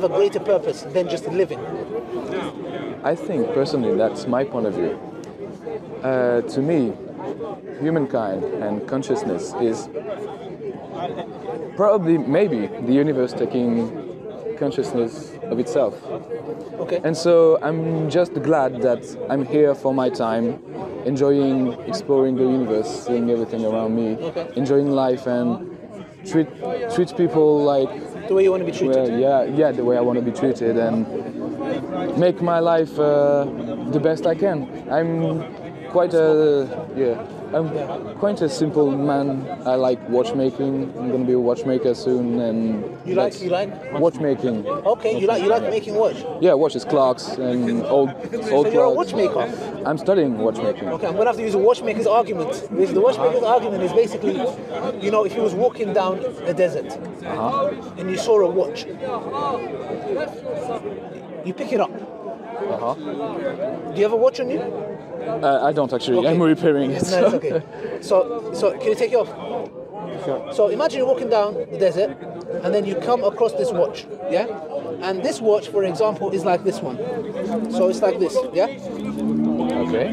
have a greater purpose than just living? I think personally that's my point of view. Uh, to me, humankind and consciousness is probably, maybe, the universe taking consciousness of itself. Okay. And so I'm just glad that I'm here for my time, enjoying exploring the universe, seeing everything around me, Okay. enjoying life and treat treat people like the way you want to be treated. yeah, yeah, the way I want to be treated and make my life uh, the best I can. I'm quite a yeah, I'm quite a simple man. I like watchmaking. I'm gonna be a watchmaker soon, and You like- you like? watchmaking. Okay, you like you like making watch. Yeah, watches, clocks, and old old So you're a watchmaker. I'm studying watchmaking. Okay, I'm gonna have to use a watchmaker's argument. Because the watchmaker's argument is basically, you know, if you was walking down a desert Uh-huh. and you saw a watch, you pick it up. Uh-huh. Do you have a watch on you? Uh, I don't actually. Okay. I'm repairing it. No, it's okay. So, so can you take it off? Sure. So imagine you're walking down the desert, and then you come across this watch, yeah? And this watch, for example, is like this one. So it's like this, yeah? Okay.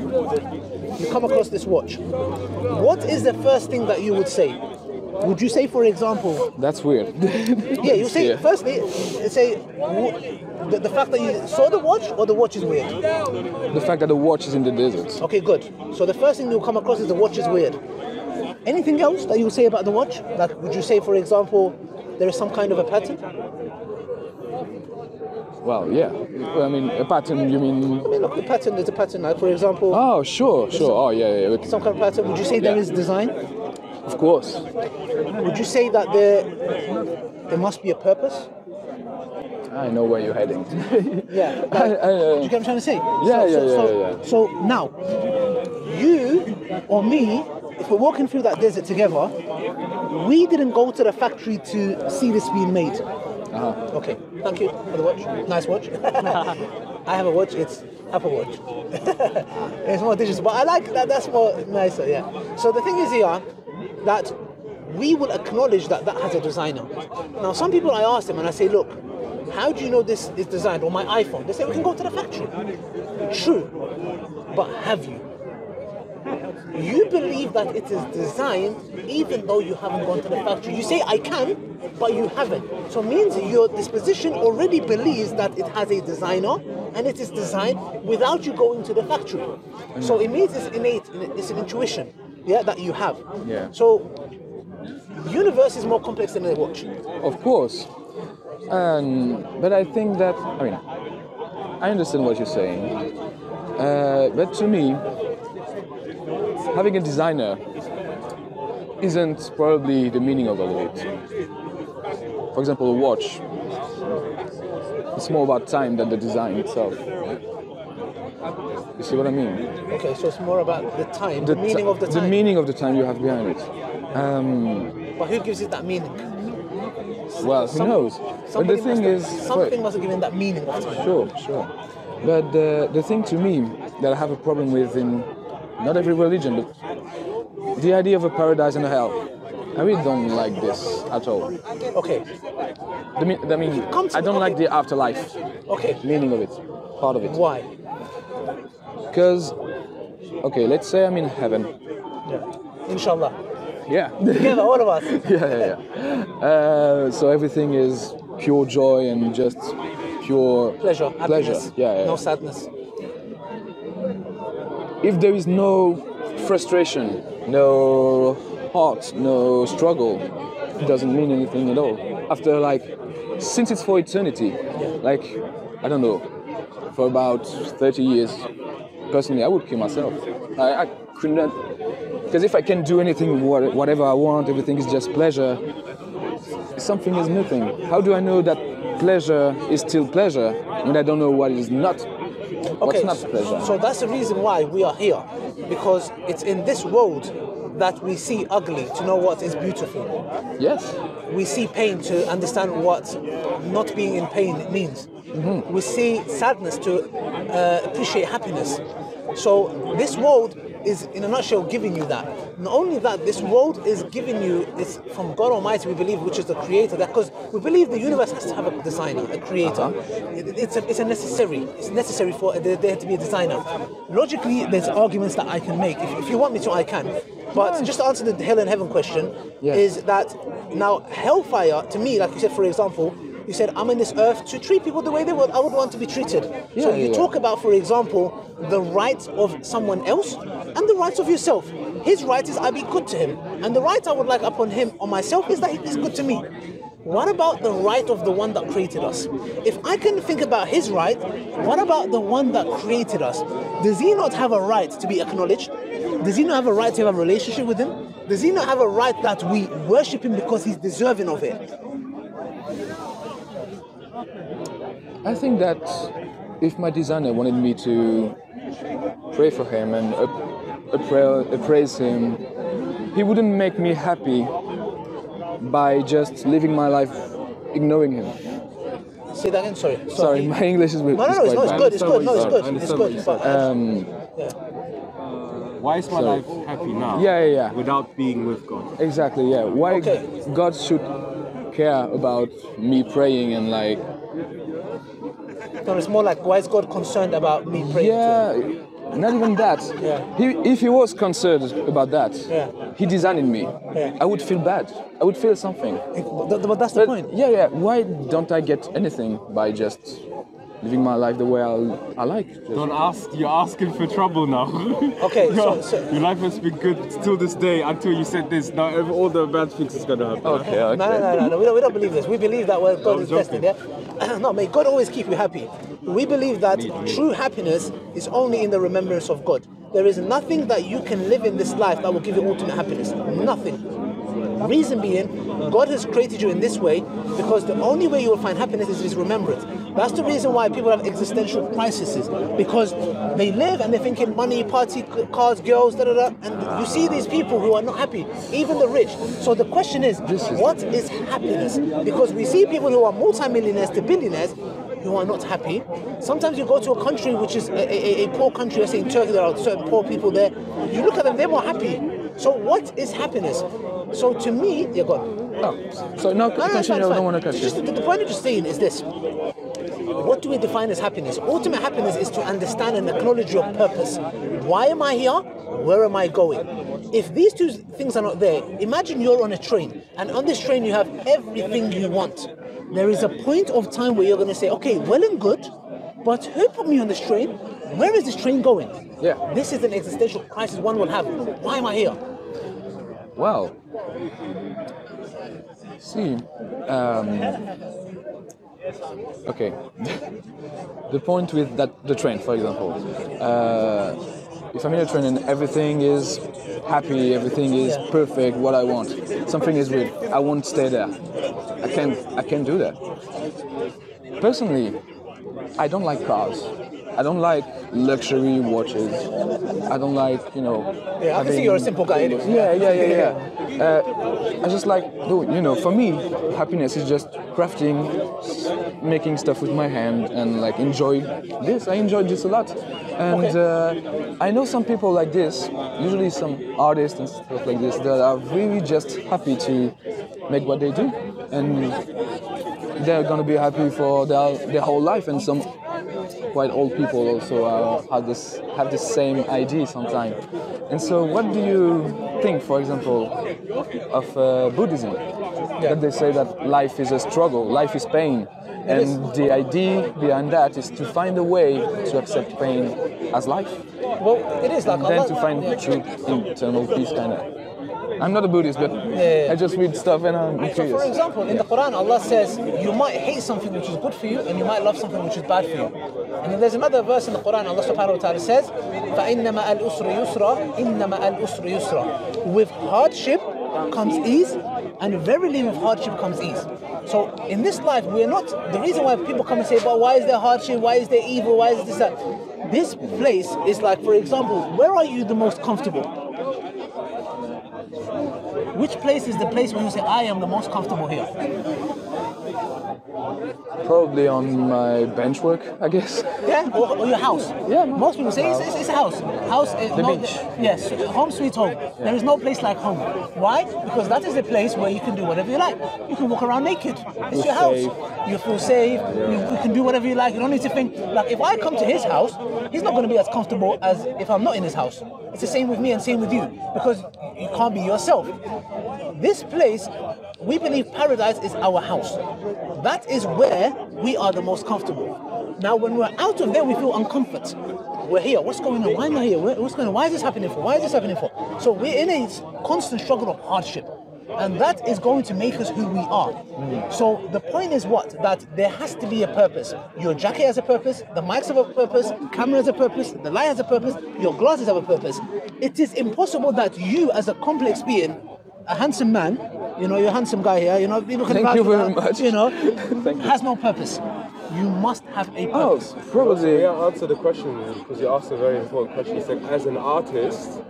You come across this watch. What is the first thing that you would say? Would you say, for example, That's weird. yeah, you say Yeah. firstly, you say w- the, the fact that you saw the watch or the watch is weird. the fact that the watch is in the desert. Okay, good. So the first thing you'll come across is the watch is weird. Anything else that you say about the watch? Like, would you say, for example, there is some kind of a pattern? Well, yeah. I mean, a pattern. You mean? I mean, look, the pattern is a pattern. Like, for example, Oh, sure, sure. Oh, yeah, yeah. some kind of pattern. Would you say there Yeah. is design? Of course. Would you say that there there must be a purpose? I know where you're heading. Yeah. Like, I- I, uh, do you get what I'm trying to say? Yeah, so, yeah, so, yeah, so, yeah, yeah. So now, you or me, if we're walking through that desert together, we didn't go to the factory to see this being made. Uh-huh. Okay, thank you for the watch. Nice watch. I have a watch. It's Apple Watch. it's more digital, but I like that. That's more nicer. Yeah. So the thing is here that we will acknowledge that that has a designer. Now, some people I ask them and I say, look, how do you know this is designed on my iPhone? They say we can go to the factory. True, but have you? You believe that it is designed even though you haven't gone to the factory. You say I can, but you haven't. So it means your disposition already believes that it has a designer and it is designed without you going to the factory. So it means it's innate, it's an intuition, yeah, that you have. Yeah. So the universe is more complex than a watch. Of course. Um, but I think that, I mean, I understand what you're saying. Uh, but to me, having a designer isn't probably the meaning of all of it. For example, a watch. It's more about time than the design itself. You see what I mean? Okay, so it's more about the time, the, ti- meaning of the time. The meaning of the time you have behind it. Um, but who gives it that meaning? well, who Some- knows? But the thing is, something must have given that meaning of time. Sure, sure. But the, the thing to me that I have a problem with in not every religion, but the idea of a paradise and a hell. I really don't like this at all. Okay, I mean, to- I don't like the afterlife okay. meaning of it, part of it. Why? Because, okay, let's say I'm in heaven. Yeah. Inshallah. Yeah. Together, all of us. yeah, yeah, yeah. Uh, so everything is pure joy and just pure Pleasure, Pleasure. Yeah, yeah. no sadness. if there is no frustration, no heart, no struggle, it doesn't mean anything at all. After like, since it's for eternity, like, I don't know, for about 30 years, personally, I would kill myself. I, I couldn't, because if I can do anything, whatever I want, everything is just pleasure, something is nothing. How do I know that pleasure is still pleasure when I don't know what is not? What's Okay, not so- pleasure? So that's the reason why we are here, because it's in this world that we see ugly to know what is beautiful. yes. We see pain to understand what not being in pain means. We see sadness to uh, appreciate happiness. So this world is, in a nutshell, giving you that. Not only that, this world is giving you is from God Almighty. We believe, which is the Creator. That because we believe the universe has to have a designer, a creator. It- it's a it's a necessary. It's necessary for there, there to be a designer. Logically, there's arguments that I can make. If, if you want me to, I can. But just to answer the hell and heaven question, Yes. is that now hellfire to me, like you said, for example. You said, I'm in this earth to treat people the way they would, I would want to be treated. so you yeah, talk about, for example, the rights of someone else and the rights of yourself. His right is I be good to him, and the right I would like upon him or myself is that he is good to me. What about the right of the one that created us? If I can think about his right, what about the one that created us? Does he not have a right to be acknowledged? Does he not have a right to have a relationship with him? Does he not have a right that we worship him because he's deserving of it? I think that if my designer wanted me to pray for him and ap- appra- appraise him, he wouldn't make me happy by just living my life ignoring him. Say that again. Sorry. Sorry, my English is, No, no, no, it's, no, it's quite good. It's good. No, it's good. It's good. said. But, Um, Why is my life happy now? Yeah, yeah, yeah. Without being with God. Exactly, yeah. Why Okay. God should care about me praying and like, no, it's more like why is God concerned about me praying? to him? yeah, not even that. Yeah. He, if he was concerned about that, Yeah. he designed me. Yeah. I would feel bad. I would feel something. But, but that's the But point. yeah, yeah. Why don't I get anything by just living my life the way I, I like? Just- Don't ask. You're asking for trouble now. Okay, so- Your- so- your life has been good till this day until you said this. Now ev- all the bad things is gonna happen. Okay, okay. No, no, no, no, no. We don't, we don't believe this. We believe that where God is joking. destined, yeah? no, may God always keep you happy. We believe that true happiness is only in the remembrance of God. There is nothing that you can live in this life that will give you ultimate happiness. Nothing. Reason being, God has created you in this way because the only way you will find happiness is His remembrance. That's the reason why people have existential crises because they live and they're thinking money, party, cars, girls, da da da. And you see these people who are not happy, even the rich. So the question is, what is happiness? Because we see people who are multimillionaires to billionaires who are not happy. Sometimes you go to a country which is a, a, a poor country, let's say in Turkey, there are certain poor people there. You look at them, they're more happy. So what is happiness? So to me, you're gone. Oh, so No, no, continue. I don't want to cut Just you. the, the point just saying is this. What do we define as happiness? Ultimate happiness is to understand and acknowledge your purpose. Why am I here? Where am I going? If these two things are not there, imagine you're on a train and on this train you have everything you want. There is a point of time where you're going to say, okay, well and good, but who put me on this train? Where is this train going? Yeah. This is an existential crisis one will have. Why am I here? Well, See, um, okay. the point with that the train, for example, uh, if I'm in a train and everything is happy, everything is Yeah. perfect, what I want, something is weird. I won't stay there. I can't. I can't do that. Personally, I don't like cars. I don't like luxury watches. I don't like, you know. Yeah, I can see you're a simple guy anyway. Yeah, yeah, yeah, yeah. Uh, I just like, dude, you know, for me, happiness is just crafting, making stuff with my hand, and like enjoy this. I enjoy this a lot, and uh, I know some people like this. Usually, some artists and stuff like this that are really just happy to make what they do, and they're gonna be happy for their their whole life. And some quite old people also uh, have this have the same idea sometimes. And so, what do you think, for example, of uh, Buddhism? That they say that life is a struggle, life is pain, and the idea behind that is to find a way to accept pain as life, Well, it is like and then to find yeah. true internal peace, kind of. I'm not a Buddhist, but yeah. I just read stuff and I'm So, curious. for example, in the Quran, Allah says you might hate something which is good for you, and you might love something which is bad for you. And then there's another verse in the Quran, Allah Subhanahu wa Taala says, فَإِنَّمَا الْأُسْرِ يُسْرًا إِنَّمَا الْأُسْرِ يُسْرًا With hardship comes ease, and verily with hardship comes ease. So in this life, we are not. The reason why people come and say, "But why is there hardship? Why is there evil? Why is this that?" This place is like, for example, where are you the most comfortable? Which place is the place where you say, I am the most comfortable here? Probably on my bench work, I guess. Yeah, or, or your house. Yeah, man. Most people say it's, it's, it's a house. House. uh, The no, beach. yes, home sweet home. There is no place like home. Why? Because that is the place where you can do whatever you like. You can walk around naked. It's Feel your house. safe. You feel safe. You, you can do whatever you like. You don't need to think like if I come to his house, he's not going to be as comfortable as if I'm not in his house. It's the same with me and same with you because you can't be yourself. This place, we believe paradise is our house. That is where we are the most comfortable. Now, when we're out of there, we feel uncomfort. We're here. What's going on? Why am I here? What's going on? Why is this happening for? Why is this happening for? So we're in a constant struggle of hardship. And that is going to make us who we are. So the point is what? That there has to be a purpose. Your jacket has a purpose, the mics have a purpose, camera has a purpose, the light has a purpose, your glasses have a purpose. It is impossible that you, as a complex being, a handsome man, you know, you're a handsome guy here, you know, people can Thank you very that, much. You know, Thank you. has no purpose. You must have a Oh, purpose. probably. May I answer the question because you asked a very important question. You said, as an artist,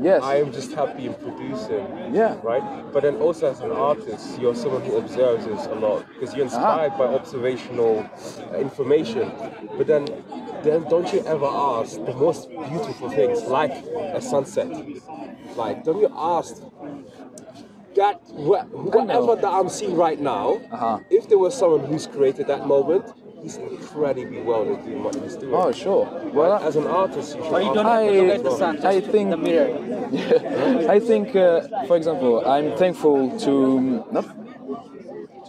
Yes. I am just happy in producing. Yeah. Right? But then also as an artist, you're someone who observes this a lot because you're inspired by observational uh, information. But then, then don't you ever ask the most beautiful things like a sunset? Like, don't you ask that wha- whatever that I'm seeing right now, Uh-huh. if there was someone who's created that moment, he's incredibly well at doing what he's doing. Oh, sure. Well, as an artist, you should you don't ask have to I- look the sun, I think- the mirror. I think, uh, for example, I'm thankful to not to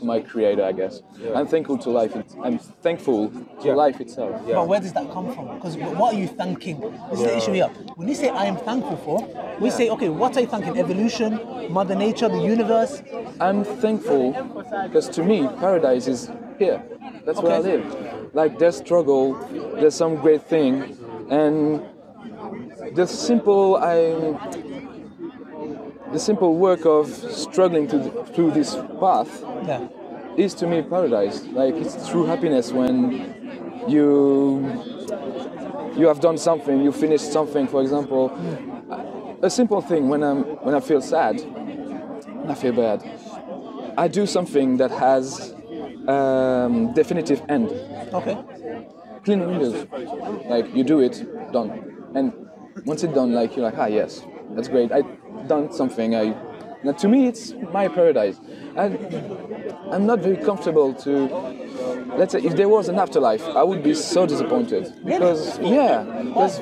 my creator, I guess. I'm thankful to life. I'm thankful to Yeah. life itself. Yeah. But where does that come from? Because what are you thanking? This is the issue here. When you say I am thankful for, we say, okay, what are you thanking? Evolution, Mother Nature, the universe? I'm thankful because to me, paradise is here. That's where I live. Like there's struggle, there's some great thing, and the simple I, the simple work of struggling to, through this path Yeah. is to me paradise. Like it's true happiness when you you have done something, you finished something. For example, a simple thing when I'm when I feel sad, I feel bad, I do something that has um, definitive end. Okay. Clean windows, like you do it, done, and once it's done, like you're like ah yes, that's great. I done something. I now to me it's my paradise. And I'm not very comfortable to let's say if there was an afterlife, I would be so disappointed because yeah, because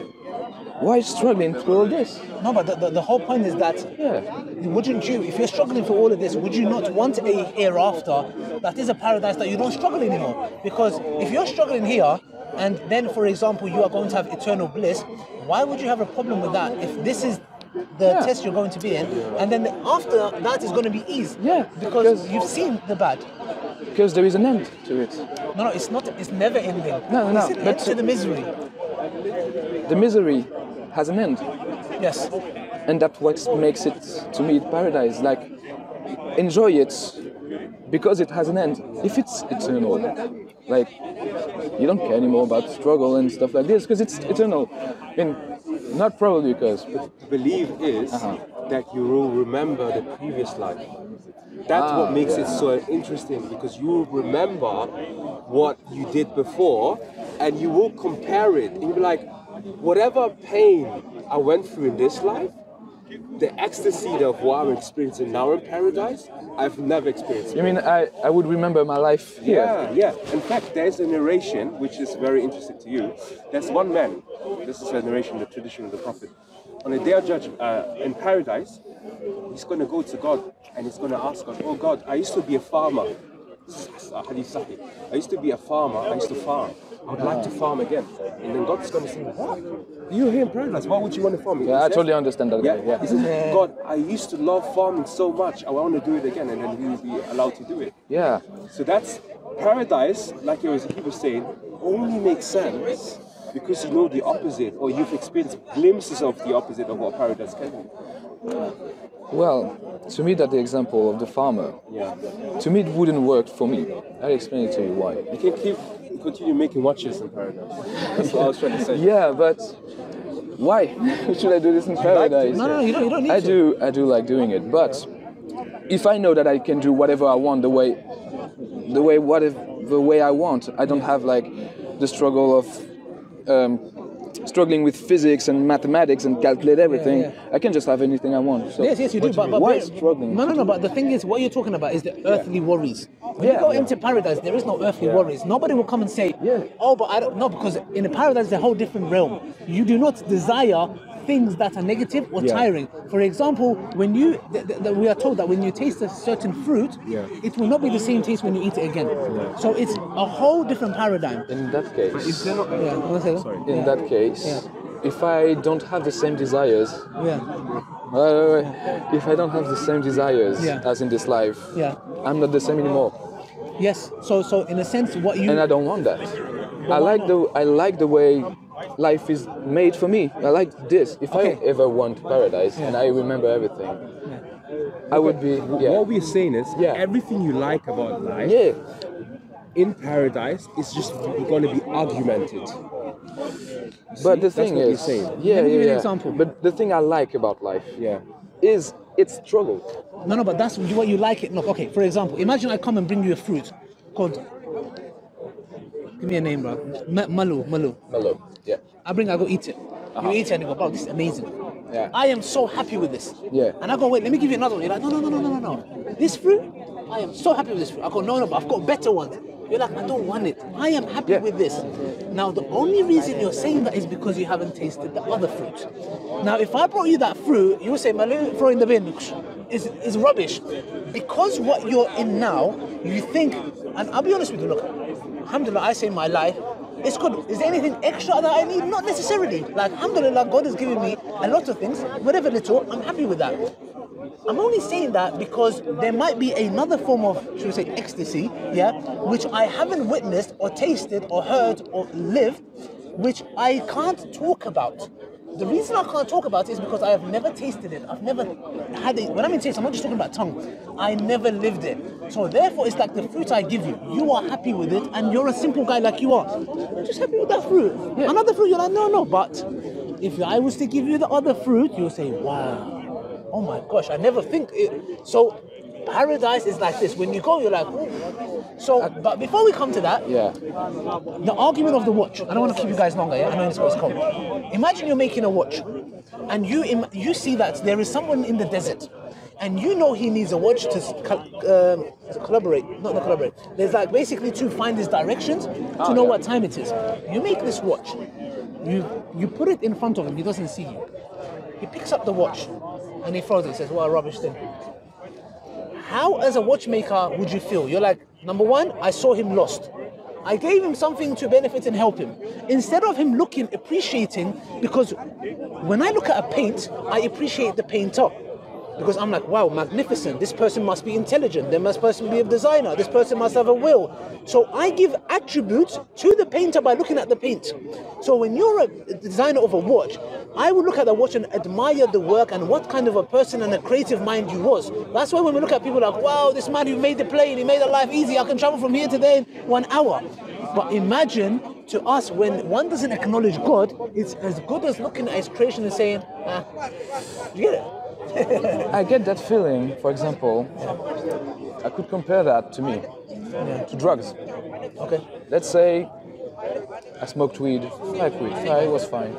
why struggling through all this? No, but the, the, the whole point is that Yeah. wouldn't you, if you're struggling for all of this, would you not want a hereafter that is a paradise that you don't struggle anymore? Because if you're struggling here, and then, for example, you are going to have eternal bliss, why would you have a problem with that if this is the Yeah. test you're going to be in, and then after that is going to be ease? Yeah, because, because- you've seen the bad. Because there is an end to it. No, no, it's not. It's never ending. No, no, It's no, an but- end to the misery. The misery has an end. Yes. and that's what makes it to me paradise like enjoy it because it has an end if it's eternal like you don't care anymore about struggle and stuff like this because it's eternal and not probably because believe is Uh-huh. that you will remember the previous life. That's Ah, what makes it so interesting because you will remember what you did before and you will compare it and you'll be like, whatever pain I went through in this life, the ecstasy of what I'm experiencing now in paradise, I've never experienced. you mean I, I would remember my life here Yeah, yeah. In fact, there's a narration which is very interesting to you. There's one man. This is a narration, the tradition of the prophet. On the day of judgment, uh, in paradise, he's going to go to God and he's going to ask God, "Oh God, I used to be a farmer. This is a hadith sahih. I used to be a farmer. I used to farm. I would like to farm again." And then God's going to say, "What? You're here in paradise. Why would you want to farm?" Yeah I totally understand that yeah, guy, yeah He says, God, I used to love farming so much. I want to do it again, and then he will be allowed to do it. yeah So that's paradise, like he was, he was saying, only makes sense because you know the opposite or you've experienced glimpses of the opposite of what paradise can be. well to me that the example of the farmer Yeah. to me it wouldn't work for me I'll explain it to you why You can keep continue making watches in paradise. That's what I was trying to say. Yeah, but why should I do this in paradise? No, no, you don't. You don't need I to. do, I do like doing it, but if I know that I can do whatever I want, the way, the way whatever, the way I want. I don't have like the struggle of um, struggling with physics and mathematics and calculate everything. yeah. I can just have anything I want. So Yes, yes, you do. But, but why but- struggling? No, no, no. But the thing is, what you're talking about is the earthly worries. When Yeah, you go yeah. into paradise, there is no earthly worries. Nobody will come and say, Yeah. "Oh, but I don't." No, because in the paradise, it's a whole different realm. You do not desire things that are negative or Yeah. tiring. For example, when you, th- th- th- we are told that when you taste a certain fruit, Yeah. it will not be the same taste when you eat it again. So it's a whole different paradigm. In that case, Is there not? Yeah. Sorry. in Yeah. that case, Yeah. if I don't have the same desires, Yeah. wait, wait, wait. if I don't have the same desires Yeah. as in this life, Yeah. I'm not the same anymore, Yes. So, so in a sense, what you and I don't want that. I like not? the I like the way life is made for me. I like this. If Okay. I ever want paradise and I remember everything, I would be yeah. What we're saying is, Yeah. everything you like about life Yeah, in paradise is just going to be augmented. but the that's thing what is, saying. yeah, Let me give yeah, you an yeah. example. But the thing I like about life Yeah. is its struggle. No, no, but that's what you like it. Look, okay, for example, imagine I come and bring you a fruit called. Give me a name, bro. Ma- malu, malu. Mellow. Yeah. I bring, I go eat it. Uh-huh. You eat it and you go, bro, this is amazing. Yeah. I am so happy with this. Yeah. And I go, wait, let me give you another one. You're like, no, no, no, no, no, no, no. This fruit, I am so happy with this fruit. I go, no, no, but I've got better ones. You're like, I don't want it. I am happy Yeah. with this. Now, the only reason you're saying that is because you haven't tasted the other fruit. Now, if I brought you that fruit, you would say, Malu, throw in the bin. Is is rubbish. Because what you're in now, you think, and I'll be honest with you, look, alhamdulillah, I say in my life, it's good. Is there anything extra that I need? Not necessarily. Like, alhamdulillah, God has given me a lot of things, whatever little, I'm happy with that. I'm only saying that because there might be another form of, should we say, ecstasy, yeah, which I haven't witnessed or tasted or heard or lived, which I can't talk about. The reason I can't talk about it is because I have never tasted it. I've never had it. When I mean taste, I'm not just talking about tongue. I never lived it. So therefore, it's like the fruit I give you. You are happy with it, and you're a simple guy like you are. You're just happy with that fruit. Another fruit, you're like, no, no. But if I was to give you the other fruit, you'll say, wow. Oh my gosh, I never think it. So paradise is like this. When you go, you're like, "Ooh." So. But before we come to that, Yeah. the argument of the watch. I don't want to keep you guys longer. Yeah? I know it's what's called. Imagine you're making a watch, and you im- you see that there is someone in the desert, and you know he needs a watch to um, collaborate, not to collaborate. There's like basically to find his directions to know yeah. what time it is. You make this watch. You you put it in front of him. He doesn't see you. He picks up the watch, and he throws it. He says, "What a rubbish thing." How, as a watchmaker, would you feel? You're like, number one, I saw him lost. I gave him something to benefit and help him. Instead of him looking, appreciating, because when I look at a paint, I appreciate the painter. Because I'm like, wow, magnificent. This person must be intelligent. This person be a designer. This person must have a will. So I give attributes to the painter by looking at the paint. So when you're a designer of a watch, I would look at the watch and admire the work and what kind of a person and a creative mind you was. That's why when we look at people like, wow, this man who made the plane, he made the life easy. I can travel from here to there in one hour. But imagine to us when one doesn't acknowledge God, it's as good as looking at his creation and saying, ah, you get it? I get that feeling, for example, I could compare that to me, to drugs. Okay. Let's say I smoked weed, like weed, ah, it was fine.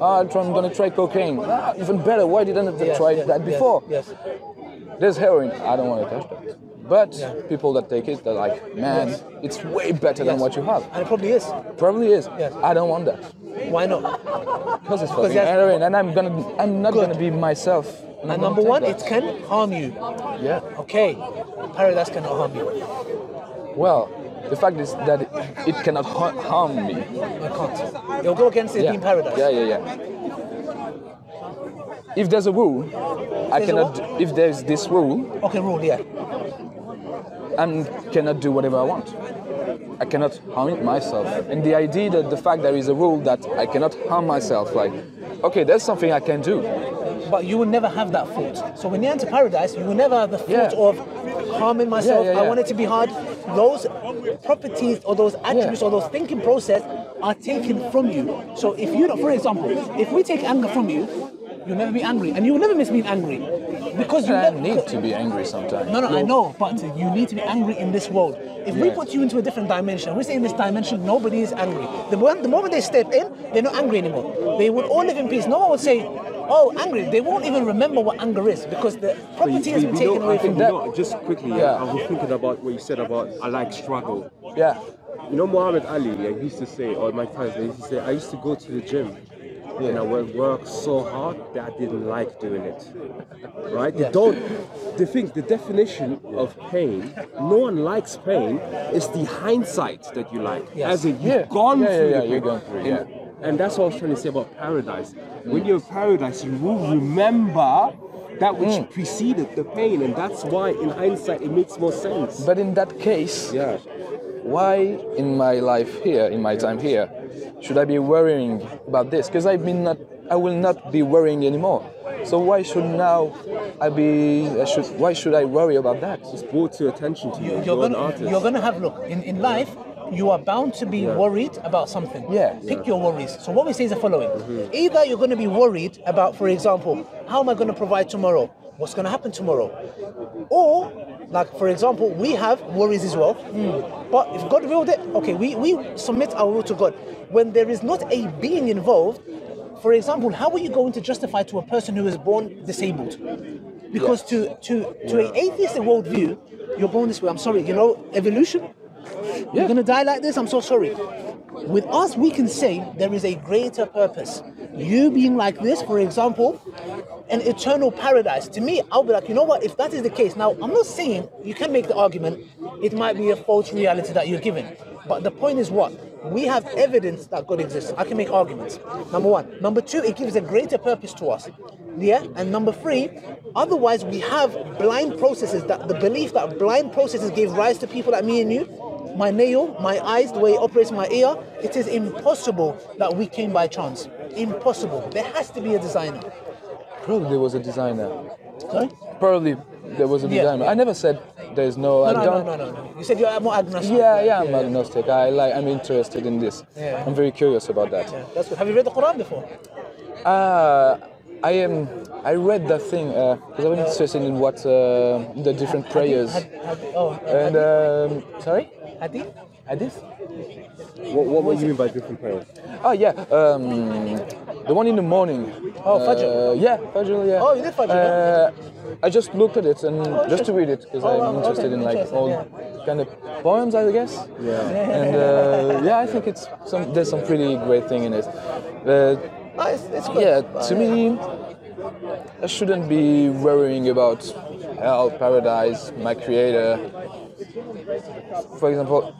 Ah, I'm gonna try cocaine. Ah, even better, why didn't I Yes, try yes, that before? Yes. There's heroin, I don't wanna touch that. But people that take it, they're like, man, it's way better than what you have. And it probably is. Probably is. Yes. I don't want that. Why not? Because it's fucking heroin and I'm gonna I'm not Good. gonna be myself. I'm And number one, that. it can harm you. Yeah. Okay. Paradise cannot harm you. Well, the fact is that it, it cannot ha- harm me. It can't. It'll go against it Yeah. being paradise. Yeah, yeah, yeah. If there's a rule, I There's a cannot. If there's this rule, Okay, rule, yeah. I cannot do whatever I want. I cannot harm myself. And the idea that the fact there is a rule that I cannot harm myself, like, okay, there's something I can do. But you will never have that thought. So when you enter paradise, you will never have the thought Yeah. of harming myself. yeah, I yeah. want it to be hard. Those properties or those attributes or those thinking process are taken from you. So if you don't, for example, if we take anger from you, you'll never be angry, and you will never miss being angry. Because you I never, need to be angry sometimes. No, no, I know, but you need to be angry in this world. If we put you into a different dimension, we say in this dimension nobody is angry. The moment, the moment they step in, they're not angry anymore. They would all live in peace. No one would say, "Oh, angry." They won't even remember what anger is because the property has been We- we taken know- away from them. we know- just quickly, Yeah. yeah, I was thinking about what you said about I like struggle. Yeah. You know, Muhammad Ali, yeah, he used to say, or my father, they used to say, I used to go to the gym and I would work so hard that I didn't like doing it. Right? Yeah. You don't. The thing, the definition of pain, no one likes pain. It's the hindsight that you like. Yes. As in, you've Yeah. gone Yeah, yeah, through yeah, you're going through, And- yeah. And that's what I was trying to say about paradise. When you're in paradise, you will remember that which Mm. preceded the pain, and that's why, in hindsight, it makes more sense. But in that case, Yeah. why in my life here, in my time here, should I be worrying about this? Because I've been not, I will not be worrying anymore. So why should now I be? I should. Why should I worry about that? It's brought to attention to you. You're You're gonna, artist. you're gonna have look in, in life. You are bound to be worried about something. Yeah. Pick your worries. So what we say is the following: Mm-hmm. either you're going to be worried about, for example, how am I going to provide tomorrow? What's going to happen tomorrow? Or, like for example, we have worries as well. But if God willed it, okay, we, we submit our will to God. When there is not a being involved, for example, how are you going to justify to a person who is born disabled? Because to to to an atheistic worldview, you're born this way. I'm sorry, you know, evolution. You're gonna die like this. I'm so sorry. With us, we can say there is a greater purpose. You being like this, for example, an eternal paradise. To me, I'll be like, you know what? If that is the case, now I'm not saying you can make the argument. It might be a false reality that you're given, but the point is what? We have evidence that God exists. I can make arguments. Number one. Number two, it gives a greater purpose to us. Yeah. And number three, otherwise we have blind processes that the belief that blind processes gave rise to people like me and you my nail, my eyes, the way it operates my ear, it is impossible that we came by chance. Impossible. There has to be a designer. Probably there was a designer. Sorry? Probably there was a Yeah, designer. yeah. I never said there's no. I No, no, don't. no, no, no, no. You said you're more agnostic. Yeah, yeah, I'm agnostic. I like. I'm interested in this. Yeah. I'm very curious about that. Yeah, that's good. Have you read the Quran before? Uh, I am. I read that thing because I was interested in what uh, the different prayers. Had, had, oh, And um, sorry, hadith? hadith. What, what, what do you mean by different prayers? Oh yeah, um, the one in the morning. Oh, Fajr. Uh, yeah, Fajr. Yeah. Oh, you did Fajr, Uh, I just looked at it and just to read it because Oh, I'm interested okay, in like all yeah. kind of poems, I guess. Yeah. And uh, yeah, I think it's some. There's some pretty great thing in it. Uh, Oh, it's, it's good. yeah, to me, I shouldn't be worrying about hell, paradise, my creator. For example,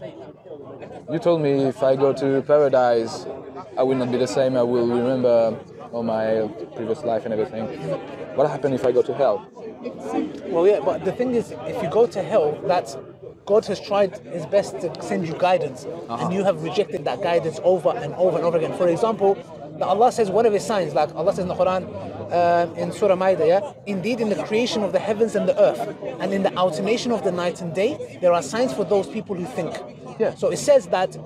you told me if I go to paradise, I will not be the same. I will remember all my previous life and everything. What happens if I go to hell? Well, yeah, but the thing is, if you go to hell, that's God has tried his best to send you guidance, and uh-huh. you have rejected that guidance over and over and over again. For example, Allah says one of his signs, like Allah says in the Quran, um, in Surah Ma'idah, yeah, indeed in the creation of the heavens and the earth, and in the alternation of the night and day, there are signs for those people who think. Yeah. So it says that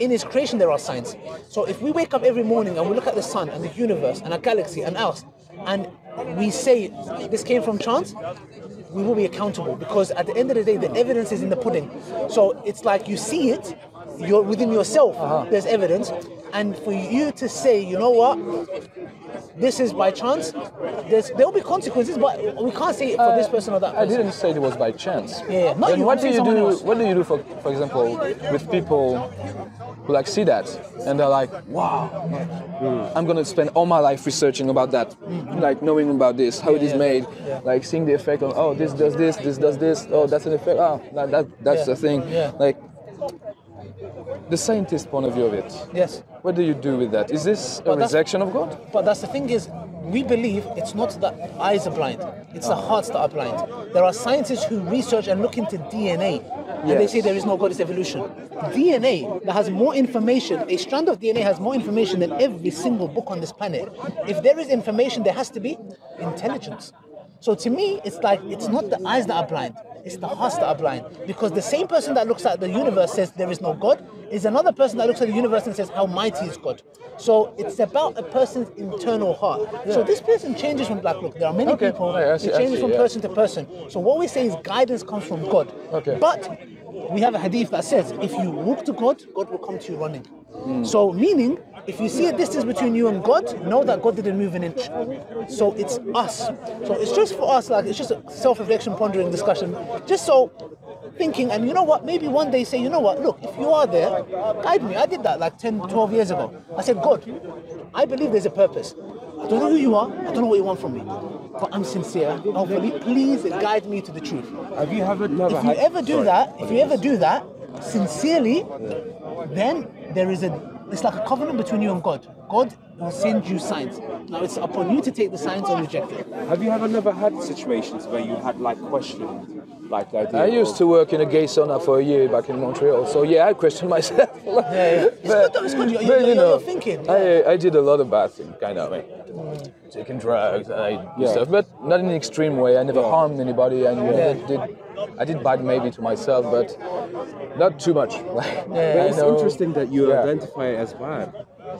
in his creation there are signs. So if we wake up every morning and we look at the sun and the universe and a galaxy and us, and we say this came from chance, we will be accountable because at the end of the day, the evidence is in the pudding. So it's like you see it, you're within yourself. There's evidence, and for you to say, you know what, this is by chance. There's there will be consequences, but we can't say it for this person or that I didn't say it was by chance. Yeah, yeah. Not Then you, what do you do? else. What do you do for, for example, with people who like see that and they're like, wow, I'm gonna spend all my life researching about that, like knowing about this, how it is yeah, made, yeah. like seeing the effect of, oh, this does this, this does this, oh, that's an effect, ah, oh, that, that that's Yeah, the thing, yeah. like the scientist point of view of it. Yes. What do you do with that? Is this a But rejection of God? But that's the thing is, we believe it's not that eyes are blind; it's the ah. hearts that are blind. There are scientists who research and look into DNA, and they say there is no God; it's evolution. DNA that has more information. A strand of DNA has more information than every single book on this planet. If there is information, there has to be intelligence. So to me, it's like it's not the eyes that are blind; It's the hearts that are blind. Because the same person that looks at the universe says there is no God is another person that looks at the universe and says how mighty is God. So it's about a person's internal heart. So this person changes from black. Look, there are many Okay. people. Yeah, see- it changes see, from yeah. person to person. So what we say is guidance comes from God. Okay. But we have a hadith that says if you walk to God, God will come to you running. Hmm. So meaning, if you see a distance between you and God, know that God didn't move an inch. So it's us. So it's just for us, like it's just a self-reflection, pondering discussion. Just so thinking, and you know what? Maybe one day say, you know what? Look, if you are there, guide me. I did that like 10, 12 years ago. I said, God, I believe there's a purpose. I don't know who you are. I don't know what you want from me. But I'm sincere. Hopefully, please guide me to the truth. Have you ever never If you had ever do that, if you ever do that sincerely, then there is a it's like a covenant between you and God. God will send you signs. Now it's upon you to take the signs or reject it. Have you ever never had situations where you had like questions, like the idea I used of- to work in a gay sauna for a year back in Montreal, so yeah, I questioned myself. yeah, yeah. It's good though, it's good. You're- you're- you're- you're thinking, I, I did a lot of bad things, kind of, like taking drugs and I Yeah. stuff, but not in an extreme way. I never harmed anybody. I never Yeah. did. I did bad maybe to myself, but not too much. Like, it's know- interesting that you Yeah. identify it as bad.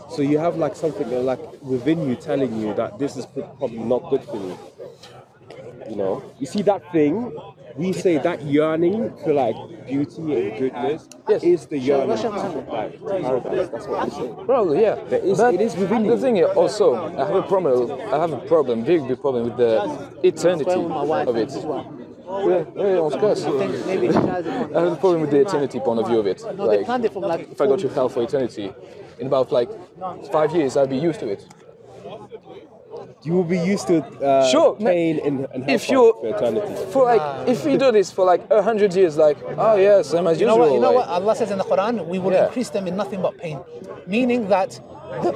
So you have like something like within you telling you that this is probably not good for you. You know, you see that thing. We say that yearning for like beauty and goodness Yes. is the yearning Russian to like paradise. That's what we say. Probably, yeah. There is- but it is within the you. thing is also, I have a problem. I have a problem, big, big problem with the eternity Going with my wife of it. Yeah, yeah, on se casse. I think maybe he has it I have a problem with the eternity point of view of it. No, they planned it from like. if I go to hell for eternity, in about like five years, I'll be used to it. You will be used to uh, Sure, pain and, and if you- for eternity. For like, if we do this for like a hundred years, like, oh yeah, same as You know usual. what? You know like, what? Allah says in the Quran, we will Yeah. increase them in nothing but pain. Meaning that the,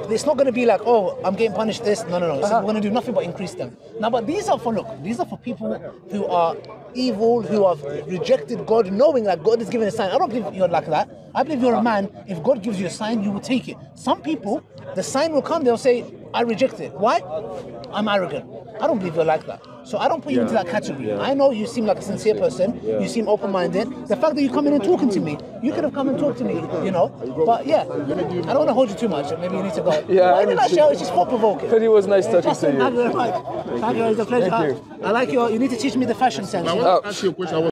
it's not going to be like, oh, I'm getting punished this. No, no, no. Uh-huh. We're going to do nothing but increase them. Now, but these are for look. These are for people who are evil, who have rejected God, knowing that God is giving a sign. I don't believe you're like that. I believe you're a man. If God gives you a sign, you will take it. Some people, the sign will come. They'll say, I reject it. Why? I'm arrogant. I don't believe you're like that. So I don't put you into that category. Yeah. I know you seem like a sincere person. Yeah. You seem open-minded. The fact that you come in and talking to me, you could have come and talked to me, you know. But yeah, I don't want to hold you too much. Maybe you need to go. Yeah, But I in a need it's just thought provoking. But it was nice talking to you. thank you very much. Thank you. It's a pleasure. Thank you. I like your. You need to teach me the fashion sense. I want to oh. ask you a question. I was